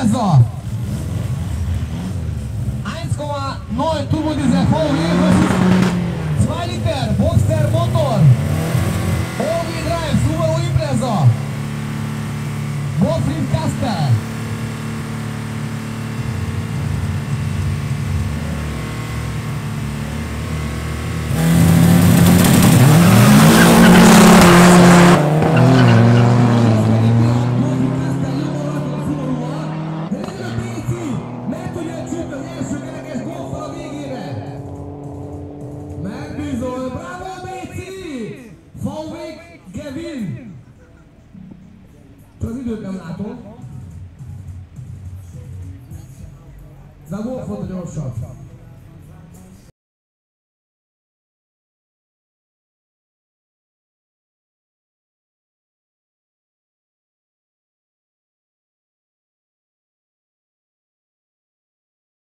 César. 1,9 Turbo Diesel versus 2 Liter Boxer Motor. All-wheel drive, Subaru Impreza. Wolfram Caster. jött az első bravo Béci! Fauvik, Gevin! Csak az időt nem látom. De a golfot a gyorsan.